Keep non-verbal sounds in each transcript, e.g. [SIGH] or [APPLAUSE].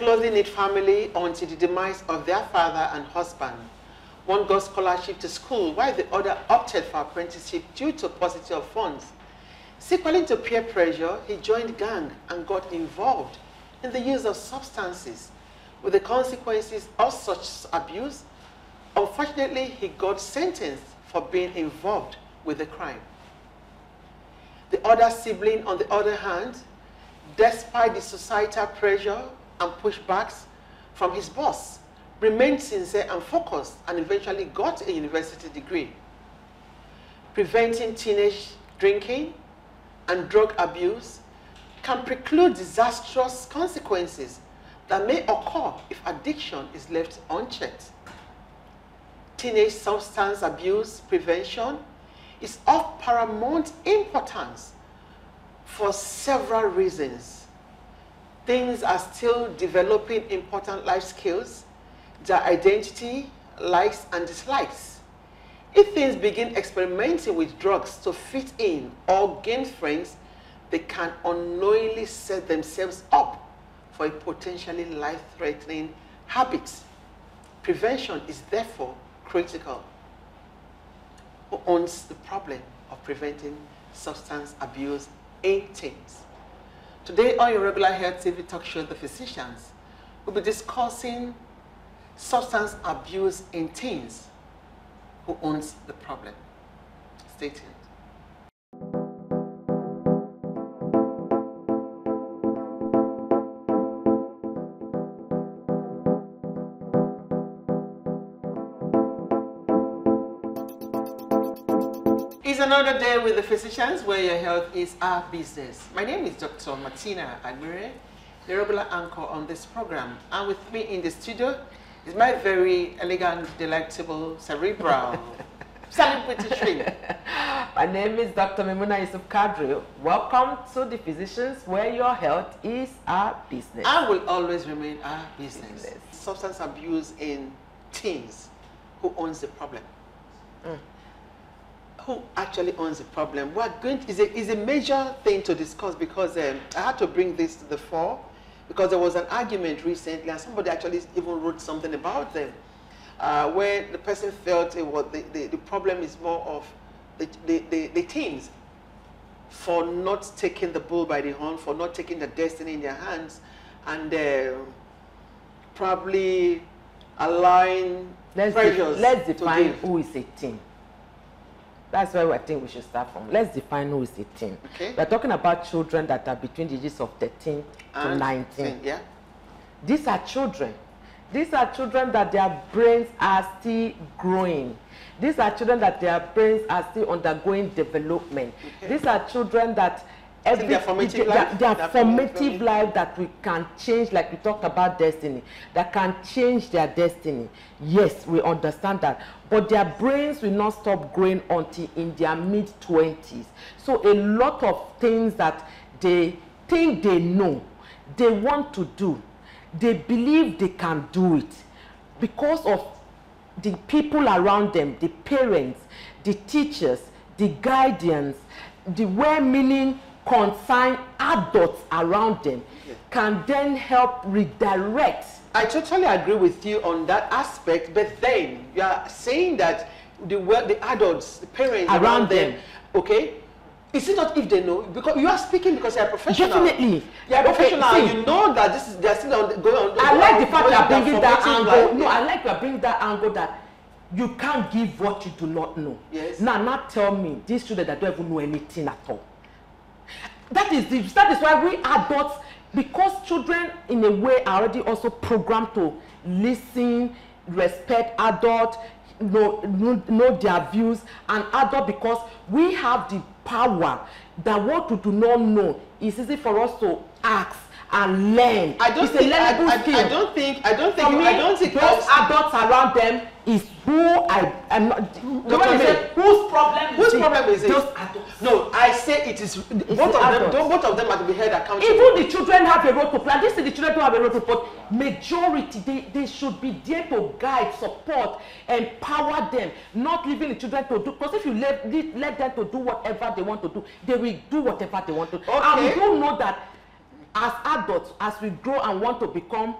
closely knit family until the demise of their father and husband. One got scholarship to school while the other opted for apprenticeship due to paucity of funds. Sequeling to peer pressure, he joined gang and got involved in the use of substances. With the consequences of such abuse, unfortunately, he got sentenced for being involved with the crime. The other sibling, on the other hand, despite the societal pressure and pushbacks from his boss, remained sincere and focused and eventually got a university degree. Preventing teenage drinking and drug abuse can preclude disastrous consequences that may occur if addiction is left unchecked. Teenage substance abuse prevention is of paramount importance for several reasons. Teens are still developing important life skills, their identity, likes, and dislikes. If teens begin experimenting with drugs to fit in or gain friends, they can unknowingly set themselves up for a potentially life-threatening habit. Prevention is therefore critical. Who owns the problem of preventing substance abuse in teens? Today on your regular health TV talk show, The Physicians, we'll be discussing substance abuse in teens. Who owns the problem? Stay tuned. Another day with the physicians where your health is our business. My name is Dr. Martina Agbire, the regular anchor on this program. And with me in the studio is my very elegant, delectable, cerebral, [LAUGHS] celebrity My name is Dr. Mimuna Yusuf Kadri. Welcome to the Physicians where your health is our business. I will always remain our business. Business. Substance abuse in teens. Who owns the problem? Mm. Who actually owns the problem? We're going to, is, a, is a major thing to discuss because um, I had to bring this to the fore because there was an argument recently and somebody actually even wrote something about them uh, where the person felt it was the, the, the problem is more of the, the, the, the teens for not taking the bull by the horn, for not taking the destiny in their hands, and uh, probably allowing let's, pressures let's define who is a teen. That's where I think we should start from. Let's define who is a teen. Okay. We're talking about children that are between the ages of 13 to And 19. Yeah. These are children. These are children that their brains are still growing. These are children that their brains are still undergoing development. Okay. These are children that every their formative life? their Their formative life that we can change, like we talked about destiny, that can change their destiny. Yes, we understand that. But their brains will not stop growing until in their mid 20s. So a lot of things that they think they know, they want to do, they believe they can do it because of the people around them, the parents, the teachers, the guardians, the well-meaning concerned adults around them Yeah. can then help redirect I totally agree with you on that aspect, but then you are saying that the the adults, the parents around, Around them, them. okay, is it not if they know? Because you are speaking because you are professional. Definitely. You are Okay, professional. see. you know that this is they are still on, going on. I like the fact you are bringing that angle. life. No, Yeah. I like you are bringing that angle that you can't give what you do not know. Yes. Now, not tell me these students that don't even know anything at all. That is the, that is why we adults, because children in a way are already also programmed to listen, respect adults, know, know, know their views, and adult because we have the power that what we do not know. Is easy for us to ask and learn. I don't it's think. a I, learnable I, skill. I don't think. I don't think. For me, I don't think. those adults around them is who I am not. The one whose problem Whose is it? problem is it? Those adults. No, I say it is. both of the them. adults. Don't, both of them are to be held accountable. Even the children have a role to play. This is the children don't have a role to play. Majority, they, they should be there to guide, support, empower them, not leaving the children to do. Because if you let, let them to do whatever they want to do, they will do whatever they want to. And we Okay. don't know that as adults as we grow and want to become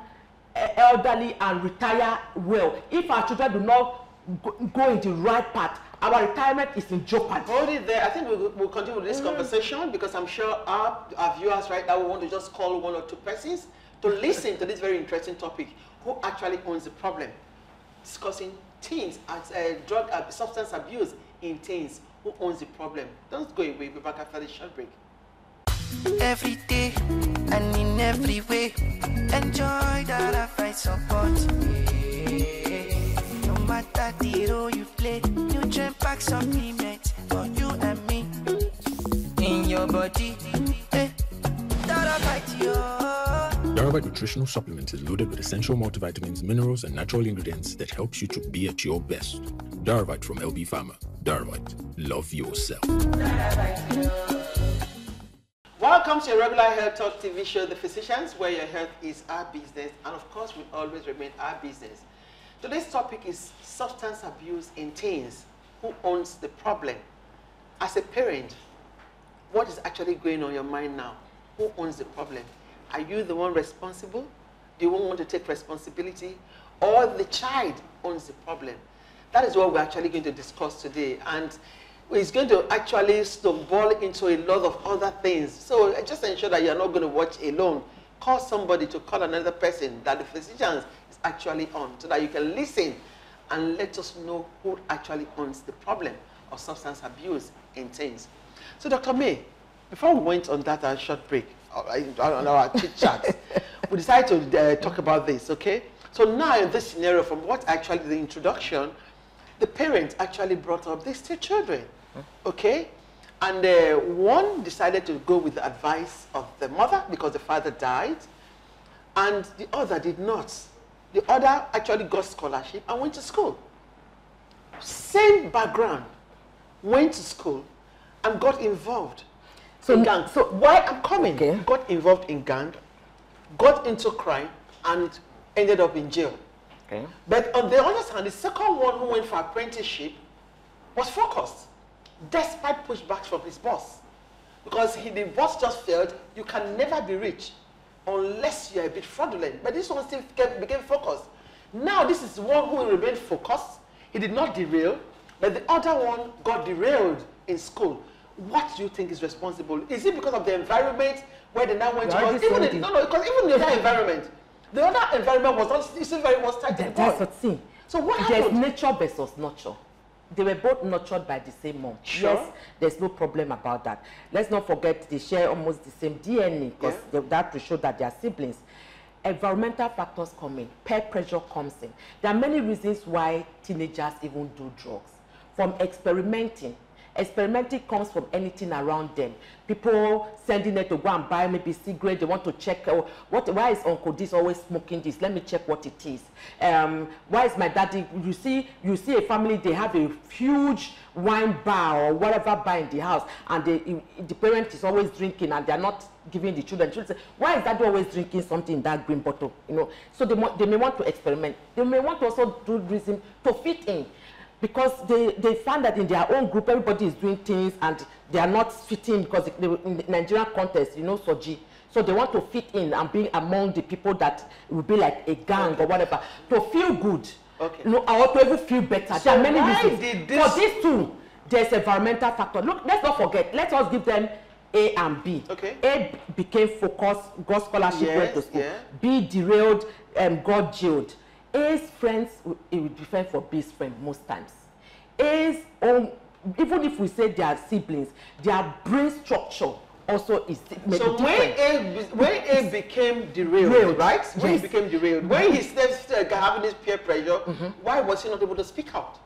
uh, elderly and retire well if our children do not go, go in the right path our retirement is in jeopardy. Hold it there. I think we'll, we'll continue with this mm. conversation because I'm sure our, our viewers right now will want to just call one or two persons to listen to this very interesting topic. Who actually owns the problem? Discussing teens, as, uh, drug uh, substance abuse in teens. Who owns the problem? Don't go away. We'll be back after this short break. Every day and in every way, enjoy that I find support. No matter the role you play, nutrient pack supplement for you and me. In your body, eh, that I fight you. Darabite nutritional supplement is loaded with essential multivitamins, minerals, and natural ingredients that helps you to be at your best. Darabite from LB Pharma. Darabite, love yourself. Welcome to your regular Health Talk TV show, The Physicians, where your health is our business, and of course, will always remain our business. Today's topic is substance abuse in teens. Who owns the problem? As a parent, what is actually going on your mind now? Who owns the problem? Are you the one responsible? Do you want to take responsibility? Or the child owns the problem? That is what we're actually going to discuss today. And it's going to actually snowball into a lot of other things. So just ensure that you're not going to watch alone. Call somebody to call another person that the physicians is actually on so that you can listen and let us know who actually owns the problem of substance abuse in teens. So Dr. May, before we went on that uh, short break, uh, on our chit chat, [LAUGHS] we decided to uh, talk about this, okay? So now in this scenario, from what actually the introduction, the parents actually brought up these two children. Okay? And uh, one decided to go with the advice of the mother because the father died, and the other did not. The other actually got scholarship and went to school. Same background, went to school and got involved so, in gang. So why I'm coming, okay. got involved in gang, got into crime, and ended up in jail. Okay. But on the other hand, the second one who went for apprenticeship was focused despite pushbacks from his boss. Because he, the boss just felt you can never be rich unless you're a bit fraudulent. But this one still kept, became focused. Now this is one who remained focused. He did not derail, but the other one got derailed in school. What do you think is responsible? Is it because of the environment where they now went to? Even in, no, no, because even in the other environment, the other environment was not still very was tight. That, that's the thing. So what There's happened? nature versus nurture they were both nurtured by the same mom. Sure. Yes, there's no problem about that. Let's not forget they share almost the same DNA because yeah. that will show that they are siblings. Environmental factors come in, peer pressure comes in. There are many reasons why teenagers even do drugs. From experimenting, experimenting comes from anything around them. People sending it to go and buy maybe cigarette they want to check uh, what why is uncle this always smoking this? Let me check what it is. Um, why is my daddy you see you see a family they have a huge wine bar or whatever bar in the house and they, the parent is always drinking and they are not giving the children children say why is daddy always drinking something in that green bottle? You know? So they, they may want to experiment. They may want to also do reason to fit in because they, they find that in their own group, everybody is doing things and they are not fitting because they, in the Nigerian context, you know, Soji. So they want to fit in and be among the people that will be like a gang okay. or whatever. To feel good. Okay. Know, or to even feel better. So there are many reasons. For these two, there's environmental factor. Look, let's not forget. Let us give them A and B. Okay. A became focused, got scholarship, yes, went to school. Yeah. B derailed, um, got jailed. A's friends, it would friend for B's friend most times. A's own, even if we say they are siblings, their brain structure also is so when A, when A became derailed, derailed. right? When yes. he became derailed, when he started having this peer pressure, mm -hmm. why was he not able to speak out?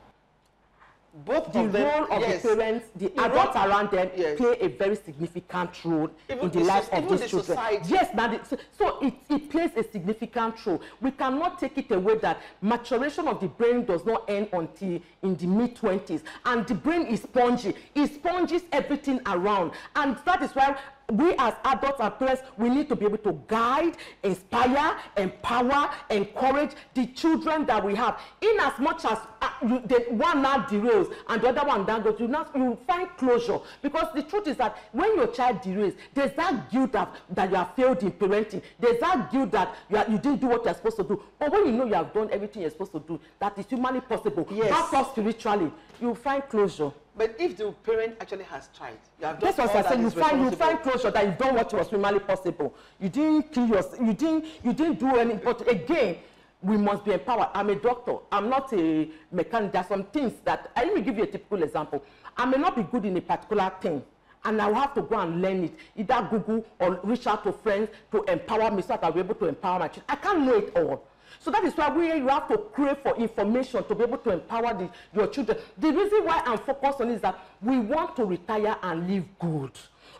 Both the of them, role of yes. the parents, the even, adults around them yes. play a very significant role even in the, the life of these the children. Society. Yes, now so, so it, it plays a significant role. We cannot take it away that maturation of the brain does not end until in the mid twenties, and the brain is spongy. It sponges everything around, and that is why we as adults and parents we need to be able to guide inspire empower encourage the children that we have. In as much as uh, you, the one now derails and the other one down goes you now you find closure. Because the truth is that when your child derails there's that guilt that that you have failed in parenting. There's that guilt that you, are, you didn't do what you're supposed to do. But when you know you have done everything you're supposed to do that is humanly possible. Yes. not just spiritually. You find closure But if the parent actually has tried, you have done that's what I said. You find you find closure that you've done what was humanly possible. You didn't kill yourself. You didn't you didn't do any. But again, we must be empowered. I'm a doctor. I'm not a mechanic. There are some things that I let me give you a typical example. I may not be good in a particular thing. And I will have to go and learn it, either Google or reach out to friends to empower me so that I'll be able to empower my children. I can't know it all. So that is why we you have to crave for information to be able to empower the, your children. The reason why I'm focused on is that we want to retire and live good.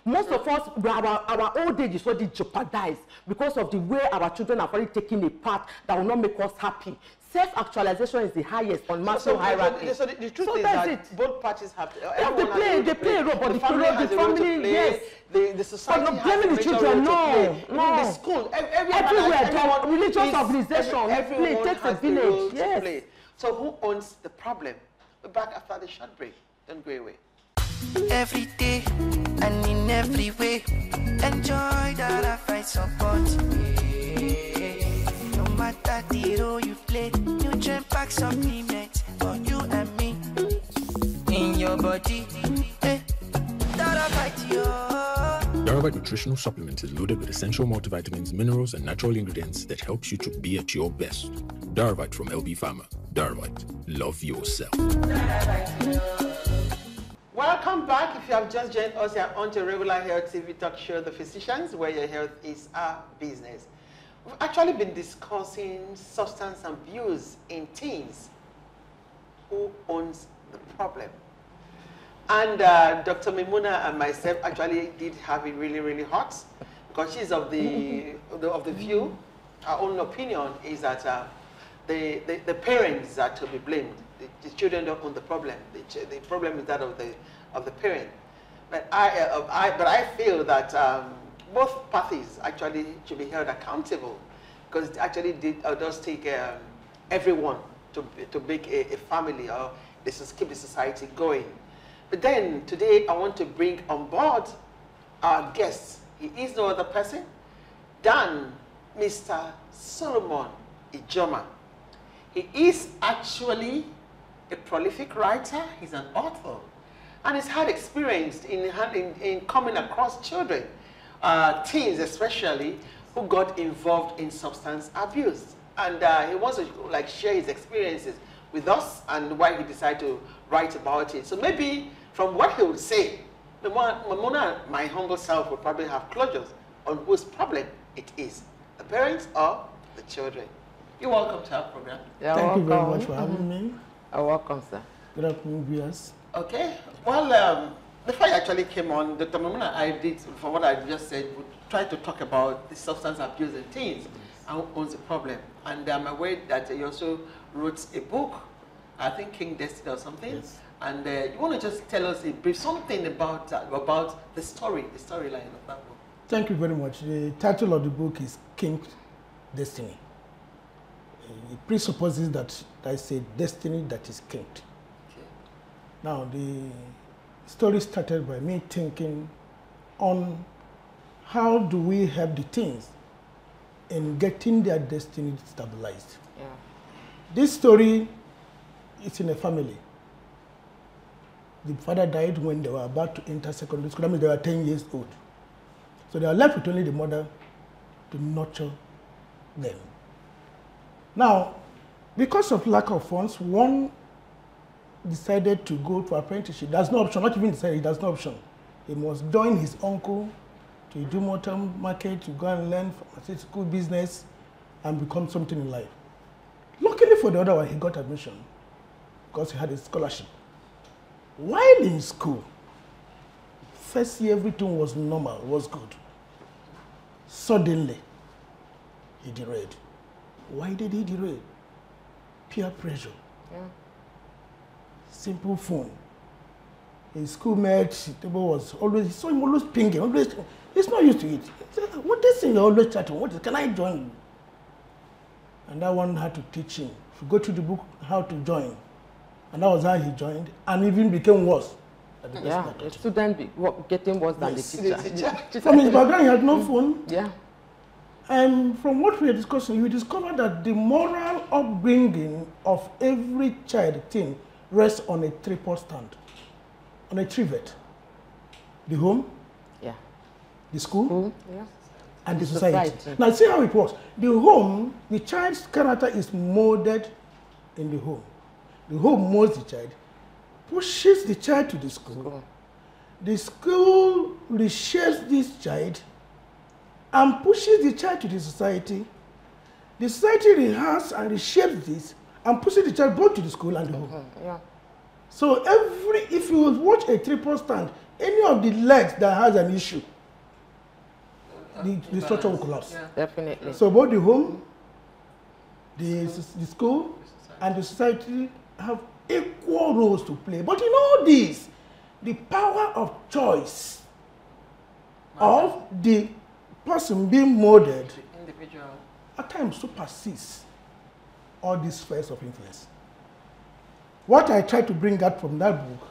Most of us, our, our old age is already jeopardized because of the way our children are already taking a path that will not make us happy. Self-actualization is the highest on Maslow so, hierarchy. So, the, the truth So is that's that it. both parties have to. they play- they play a role, but the family role- has the a role to family, play. yes. The, the society not has blaming the children, role to no, play. No. the school, ev- everyone Everywhere, has, there everyone religious is- organization, every- it play- everyone takes a has the village, role to yes. play. So who owns the problem? We're back after the short break. Don't go away. every day and in every way. Enjoy that I find support. No the role you play, nutrient pack supplement for you and me. In your body, eh, that I fight you. Darabite nutritional supplement is loaded with essential multivitamins, minerals, and natural ingredients that helps you to be at your best. Darabite from LB Pharma. Darabite, love yourself. Welcome back. If you have just joined us, you're on to regular health TV talk show, The Physicians, where your health is our business. We've actually been discussing substance abuse in teens. Who owns the problem? And uh, Dr. Mimuna and myself actually did have it really, really hot because she's of the, of the, of the view, our own opinion is that uh, the, the, the parents are to be blamed. The, the children don't own the problem. The, the problem is that of the, of the parent. But I, uh, I, but I feel that um, both parties actually should be held accountable because it actually did, uh, does take um, everyone to, to make a, a family or this is keep the society going. But then today I want to bring on board our guest. He is no other person than Mr. Solomon Ijeoma. He is actually a prolific writer, he's an author, and he's had experience in, in, in coming across children, uh, teens especially, who got involved in substance abuse. And uh, he wants to like share his experiences with us and why he decided to write about it. So maybe from what he would say, Mamona, Mamona, my humble self, would probably have closures on whose problem it is, the parents or the children. You're welcome to our program. You're Thank you very welcome. much for having me. You're welcome, sir. Good afternoon, viewers. Okay. Well, um, before you actually came on, Dr. Mamuna, I did, for what I just said, would try to talk about the substance abuse in teens and who owns the problem. And I'm aware that you also wrote a book, I think Kinked Destiny or something. Yes. And uh, you want to just tell us a brief something about uh, about the story, the storyline of that book. Thank you very much. The title of the book is Kinked Destiny. It presupposes that there is a destiny that is kinked. Okay. Now, the story started by me thinking on how do we help the teens in getting their destiny stabilized. Yeah. This story is in a family. The father died when they were about to enter secondary school. That means they were 10 years old. So they are left with only the mother to nurture them. Now, because of lack of funds, one decided to go to apprenticeship. There's no option, not even decided, there's no option. He must join his uncle to do motor market, to go and learn pharmaceutical business and become something in life. Luckily for the other one, he got admission because he had a scholarship. While in school, first year everything was normal, was good. Suddenly, he derailed. Why did he derail? Peer pressure. Yeah. Simple phone. His schoolmate table was always, he saw him always pinging, always. He's not used to it. He said, what this thing you're always chatting, what is, can I join you? And that one had to teach him. If you go to the book, how to join. And that was how he joined and even became worse. the Yeah, the student be what, getting worse than Yes. the The teacher. [LAUGHS] teacher. From his background, he had no phone. Yeah. And from what we are discussing, we discovered that the moral upbringing of every child teen rests on a tripod stand, on a trivet. The home, Yeah. the school, Cool. Yeah. and the The society. society. Now, see how it works. The home, the child's character is molded in the home. The home molds the child, pushes the child to the school. Cool. The school reshapes this child and pushes the child to the society. The society rehearses and reshapes this and pushes the child both to the school and the home. Mm, Yeah. So every, if you watch a triple stand, any of the legs that has an issue, the, the structure will collapse. Yeah. Definitely. So both the home, the, the school, and the society have equal roles to play. But in all this, the power of choice of the person being molded at times supersedes all these spheres of influence. What I try to bring out from that book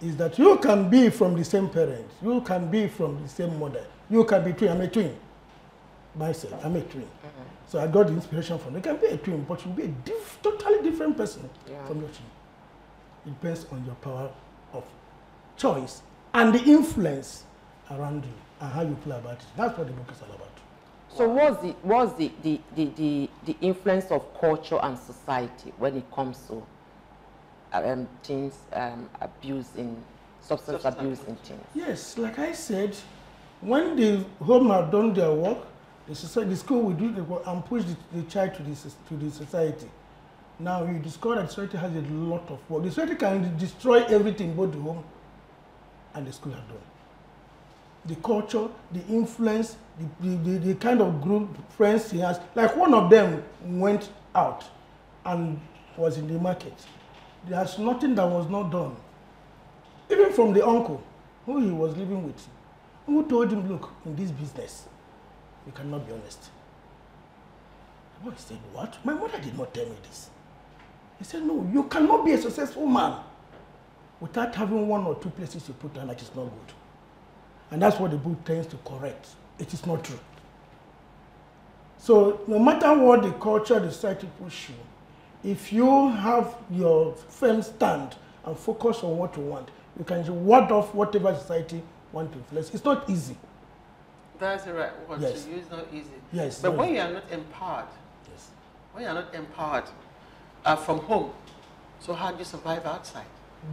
is that you can be from the same parents, you can be from the same mother, you can be twin. I'm a twin myself, I'm a twin. So I got the inspiration from. You can be a twin, but you'll be a diff- totally different person Yeah. from your twin. It depends on your power of choice and the influence around you and how you feel about it. That's what the book is all about. So what's the what's the, the, the, the, the influence of culture and society when it comes to um, teens um, abuse in substance Substance abuse in teens? Yes, like I said, when the home have done their work, the, society, the school will do the work and push the, the child to the, to the society. Now you discover that society has a lot of work. The society can destroy everything both the home and the school have done. The culture, the influence, the, the, the, kind of group friends he has. Like one of them went out and was in the market. There's nothing that was not done even from the uncle who he was living with, who told him, look, in this business, you cannot be honest. The boy said, what? My mother did not tell me this. He said, no, you cannot be a successful man without having one or two places you put down that is not good. And that's what the book tends to correct. It is not true. So no matter what the culture, the society push you, if you have your firm stand and focus on what you want, you can ward off whatever society want to influence. It's not easy. That's the right word Yes. to use, not easy. Yes, But not when you are not empowered, Yes. when you are not empowered uh, from home, so how do you survive outside?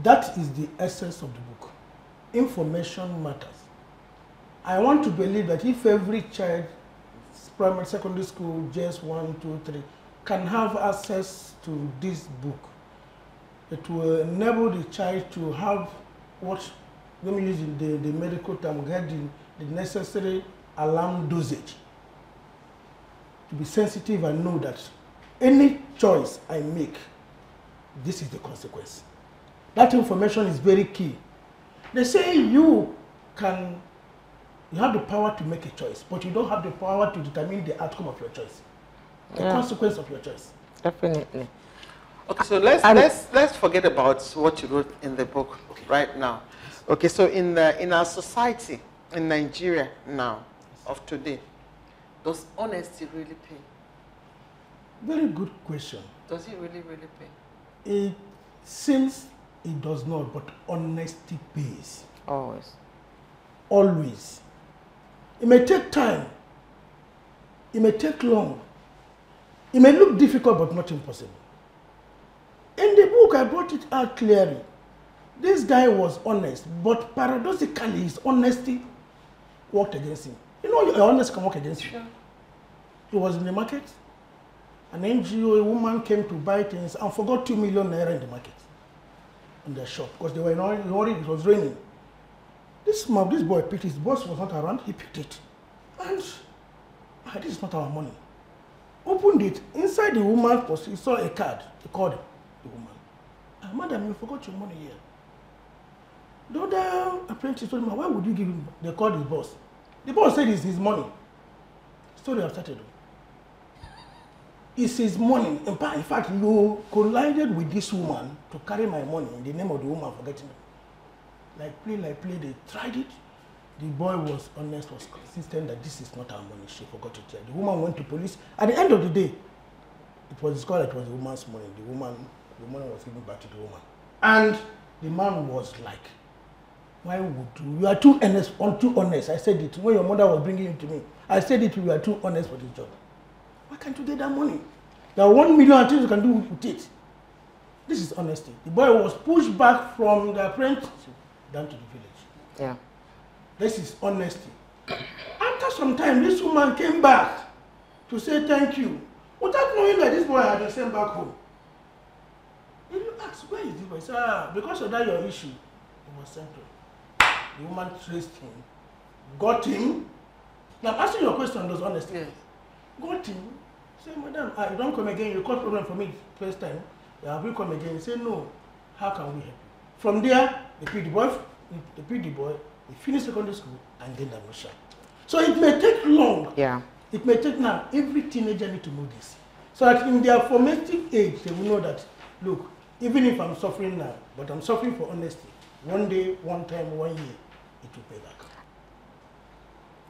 That is the essence of the book. Information matters. I want to believe that if every child, primary, secondary school, just one, two, three, can have access to this book, it will enable the child to have what, let me use the, the medical term, get the, the necessary alarm dosage to be sensitive and know that any choice I make, this is the consequence. That information is very key. They say you can, you have the power to make a choice, but you don't have the power to determine the outcome of your choice, the Yeah. consequence of your choice. Definitely. Okay, so let's And- let's let's forget about what you wrote in the book right now. Okay, so in the, in our society in Nigeria now of today, does honesty really pay? Very good question. Does it really really pay? It seems it does not, but honesty pays. Always. Always. It may take time. It may take long. It may look difficult, but not impossible. In the book, I brought it out clearly. This guy was honest, but paradoxically, his honesty worked against him. You know, your honesty can work against you. Sure. He was in the market. An NGO, a woman came to buy things and forgot two million naira in the market, in their shop, because they were in a hurry, it was raining. This man, this boy picked it. His boss was not around. He picked it, and ah, this is not our money. Opened it. Inside the woman's purse, he saw a card. He called the woman. Ah, madam, you forgot your money here. The other apprentice told him, why would you give him? They called his boss. The boy said it's his money. Story have started. It's his money. In fact, you collided with this woman to carry my money in the name of the woman forgetting it. Like play, like play, they tried it. The boy was honest, was consistent that this is not our money. She forgot it. The woman went to police. At the end of the day, it was discovered it was the woman's money. The woman, the money was given back to the woman. And the man was like, why would you? You are too honest, too honest. I said it when your mother was bringing it to me. I said it, you are too honest for this job. Why can't you get that money? There are one million things you can do with it. This is honesty. The boy was pushed back from the apprenticeship down to the village. Yeah. This is honesty. After some time, this woman came back to say thank you without knowing that this boy had been sent back home. If you ask, where is this boy? He said, ah, because of that your issue, he was sent to. The woman traced him, got him. Now, asking your question, those honesty. Yes. Got him. Say, madam, ah, you don't come again. You cause problem for me first time. Yeah, have you come again? Say, no. How can we help you? From there, they pick the boy. They pick the boy. He finished secondary school and then admission. So it may take long. Yeah. It may take now. Every teenager need to know this. So that in their formative age, they will know that, look, even if I'm suffering now, but I'm suffering for honesty. One day, one time, one year, it will pay back.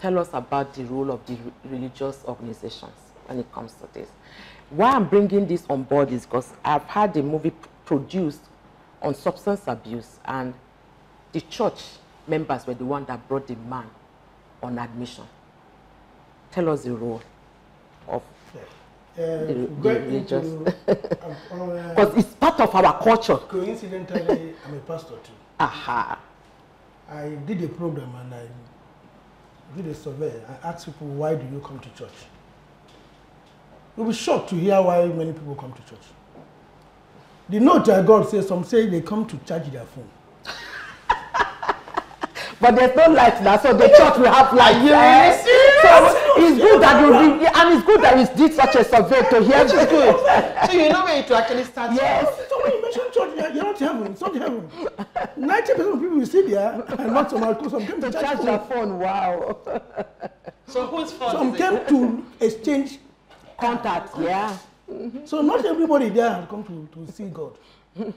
Tell us about the role of the re- religious organizations when it comes to this. Why I'm bringing this on board is because I've had a movie produced on substance abuse, and the church members were the one that brought the man on admission. Tell us the role of Uh, The- the religious. um, uh, [LAUGHS] because it's part of our culture. coincidentally, I'm a pastor too. Aha. I did a program and I did a survey. I asked people, why do you come to church? You'll be shocked to hear why many people come to church. The note I got says some say they come to charge their phone. [LAUGHS] But there's no light now, so the church will have light. you eh? really serious? So it's good that you read, and it's good that you did such a survey to hear the good. [LAUGHS] So you know where to actually start. Yes. So when you mention church, you're, you're not heaven. It's not heaven. 90% of people you see there are not some because some came to To charge your phone, wow. So whose fault Some is it? came to exchange. Contact, yeah. So not everybody there has come to, to see God. [LAUGHS]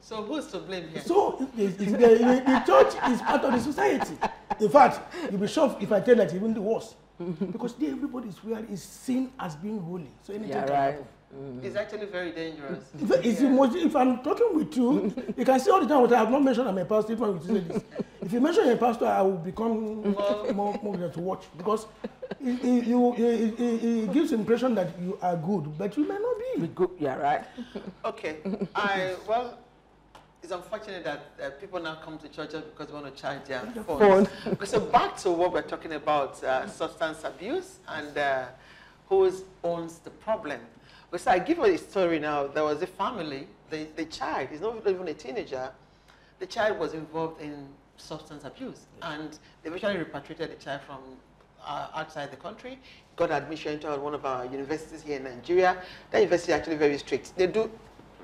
So who's to blame here? So it's, it's the, the, the church is part of the society. In fact, you'll be shocked if I tell that even the worse. [LAUGHS] Because there everybody is where is seen as being holy. So anything Yeah, can right. happen. It's actually very dangerous. In fact, it's the most, if I'm talking with you, you can see all the time what I have not mentioned I'm a pastor. If I will say this, if you mention a pastor, I will become [LAUGHS] more more than to watch because it, it, you, it, it, it gives impression that you are good, but you may not We be. go, yeah, right. [LAUGHS] Okay. I well, it's unfortunate that uh, people now come to church just because they want to charge their phones. Okay, [LAUGHS] so back to what we're talking about: uh, substance abuse and uh, who owns the problem. Well, so I give you a story now. There was a family. The the child is not even a teenager. The child was involved in substance abuse, and they eventually repatriated the child from uh, outside the country, got admission into one of our universities here in Nigeria. That university is actually very strict. They do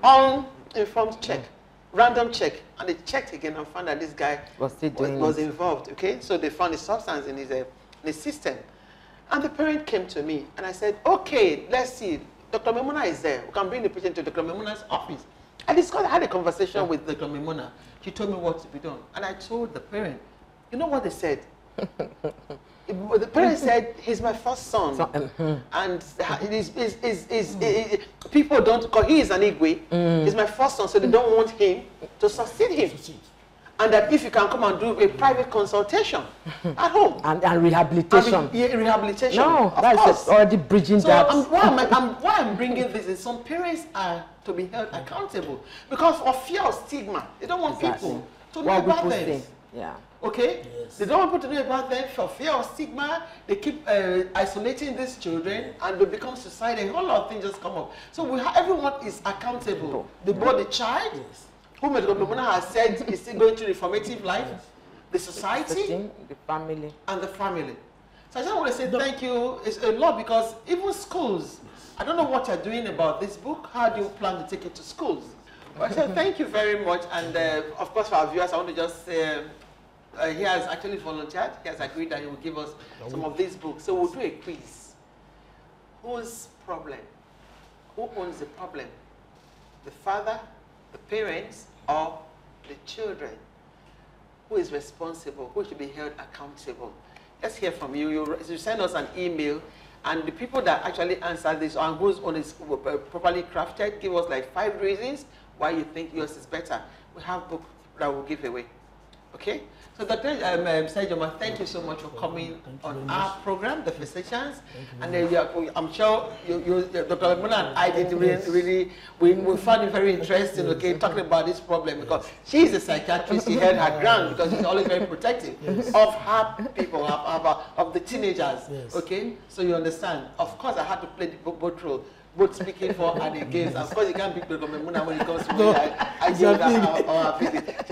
uninformed check, random check, and they checked again and found that this guy Was still was, doing was involved. Okay, so they found a substance in his, uh, in his system, and the parent came to me and I said, "Okay, let's see. Dr. Memona is there. We can bring the patient to Dr. Memona's office." I discussed, I had a conversation with Dr. Memona. She told me what to be done, and I told the parent, "You know what they said." [LAUGHS] the parent said, "He's my first son." So, mhm. and ha- it is, is, is, is, i- i- people don't because he is an Igwe. He's my first son, so they don't want him to succeed him. And that if you can come and do a private consultation [LAUGHS] at home, And, and and rehabilitation. re- yeah, rehabilitation. No, of that's course. already bridging So that. I'm, why, am I, [LAUGHS] I'm, why I'm bringing this is some parents are to be held accountable because of fear of stigma. They don't want Exactly. people to know What about think. Yeah. Okay? Yes. They don't want people to know about them for fear of stigma. They keep uh, isolating these children and they become suicidal. A whole lot of things just come up. So we ha- everyone is accountable. The the child, whom Medical Memona has said is still going through the formative life, the The society, thing, the family. and the family. So I just want to say thank you. It's a lot because even schools, I don't know what you're doing about this book. How do you plan to take it to schools? But I say thank you very much. And uh, of course, for our viewers, I want to just say uh, he has actually volunteered. He has agreed that he will give us some of these books. So we'll do a quiz. Whose problem? Who owns the problem? The father, the parents, or the children? Who is responsible? Who should be held accountable? Let's hear from you. You, you send us an email, and the people that actually answer this and whose own is uh, properly crafted, give us like five reasons why you think yours is better. We have book that we'll give away. Okay? So Dr. Um, um, Sajoma, thank you so much for coming on our program, The Physicians. And you are, I'm sure you, you, Dr. Mona and I did really, really we, we found it very interesting, okay, talking about this problem because she's a psychiatrist, she held her [LAUGHS] ground because she's always very protective of her people, of, of, of the teenagers, okay? So you understand. Of course, I had to play the both role. Both speaking for and against. Of course, you can't beat Dr. Mona when it comes to [LAUGHS] No, me. I, I it's deal your with thing. that, our, our.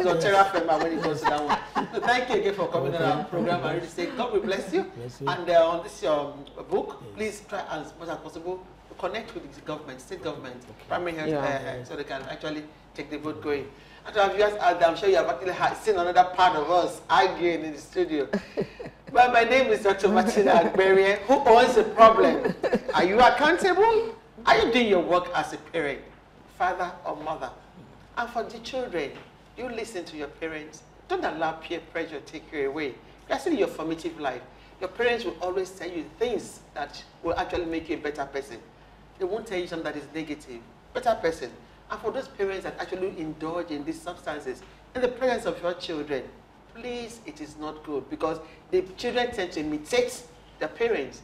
She's on Terra Firma when it comes to that one. So thank you again for coming on our program. I really say God will bless you. Bless you. And uh, on this um, book, Yes. please try as much as possible to connect with the government, state government, primary health, Yeah. uh, so they can actually take the vote going. And to our viewers out I'm sure you have actually ha- seen another part of us arguing in the studio. [LAUGHS] well, my name is Dr. Martina Agberie. Who owns the problem? Are you accountable? Are you doing your work as a parent, father or mother? And for the children, you listen to your parents. Don't allow peer pressure to take you away. You're in your formative life. Your parents will always tell you things that will actually make you a better person. They won't tell you something that is negative. Better person. And for those parents that actually indulge in these substances in the presence of your children, please, it is not good because the children tend to imitate their parents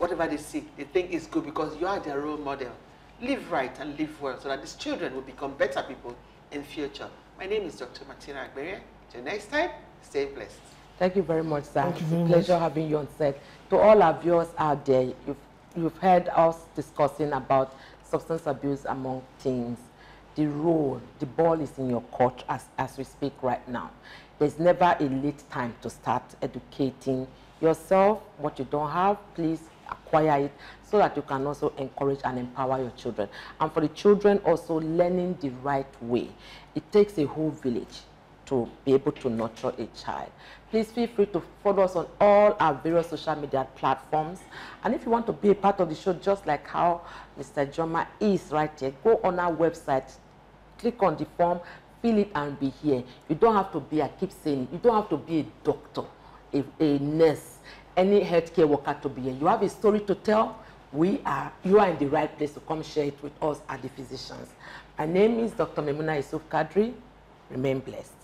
whatever they see, they think is good because you are their role model. Live right and live well so that these children will become better people in future. My name is Dr. Martina Agberia. Till next time, stay blessed. Thank you very much, sir. Thank you it's a pleasure much. having you on set. To all our viewers out there, you've, you've heard us discussing about substance abuse among teens. The role, the ball is in your court as, as we speak right now. There's never a late time to start educating yourself. What you don't have, please acquire it so that you can also encourage and empower your children. And for the children also learning the right way. It takes a whole village to be able to nurture a child. Please feel free to follow us on all our various social media platforms. And if you want to be a part of the show, just like how Mr. Joma is right here, go on our website, click on the form, fill it and be here. You don't have to be, I keep saying, you don't have to be a doctor, a, a nurse, any healthcare worker to be here. You have a story to tell, we are, you are in the right place to come share it with us at the physicians. My name is Dr. Memuna Yusuf Kadri. Remain blessed.